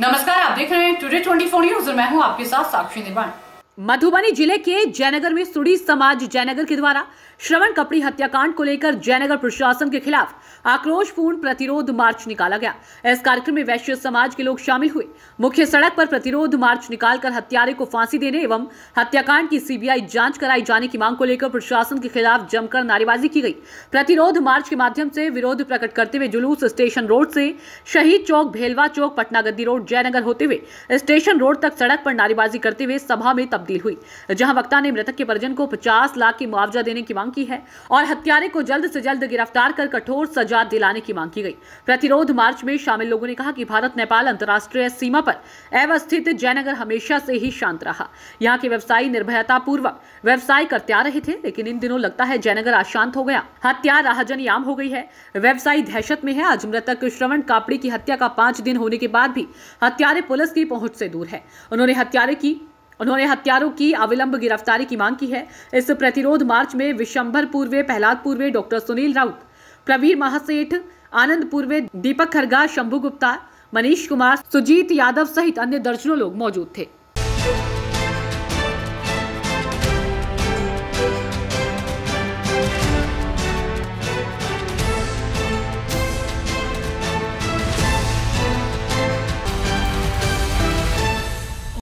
नमस्कार, आप देख रहे हैं टुडे 24 न्यूज़ और मैं हूँ आपके साथ साक्षी निर्माण मधुबनी ज़िले के जयनगर में सुड़ी समाज जयनगर के द्वारा श्रवण कपड़ी हत्याकांड को लेकर जयनगर प्रशासन के खिलाफ आक्रोशपूर्ण प्रतिरोध मार्च निकाला गया। इस कार्यक्रम में वैश्य समाज के लोग शामिल हुए। मुख्य सड़क पर प्रतिरोध मार्च निकालकर हत्यारे को फांसी देने एवं हत्याकांड की सीबीआई जाँच कराई जाने की मांग को लेकर प्रशासन के खिलाफ जमकर नारेबाजी की गई। प्रतिरोध मार्च के माध्यम से विरोध प्रकट करते हुए जुलूस स्टेशन रोड से शहीद चौक, भेलवा चौक, पटना गद्दी रोड, जयनगर होते हुए स्टेशन रोड तक सड़क पर नारेबाजी करते हुए सभा में तब्दील हुई। जहाँ वक्ता ने मृतक के परिजन को पचास लाख की मुआवजा देने की मांग की है और हत्यारे को जल्द से जल्द गिरफ़्तार कर कठोर सजा दिलाने की मांग की गई। प्रतिरोध मार्च में शामिल लोगों ने कहा कि भारत, नेपाल अंतर्राष्ट्रीय सीमा पर अवस्थित जयनगर हमेशा से ही शांत रहा। यहाँ के व्यवसायी निर्भयता पूर्वक व्यवसाय करते आ रहे थे, लेकिन इन दिनों लगता है जयनगर अशांत हो गया। हत्या राहजन आम हो गई है। व्यवसायी दहशत में है। आज मृतक श्रवण कापड़ी की हत्या का पाँच दिन होने के बाद भी हत्यारे पुलिस की पहुँच से दूर है। उन्होंने हत्यारे की उन्होंने हत्यारों की अविलंब गिरफ्तारी की मांग की है। इस प्रतिरोध मार्च में विशंभर पूर्वे, प्रहलाद पूर्वे, डॉक्टर सुनील राउत, प्रवीर महासेठ, आनंद पूर्वे, दीपक खरगा, शंभु गुप्ता, मनीष कुमार, सुजीत यादव सहित अन्य दर्जनों लोग मौजूद थे।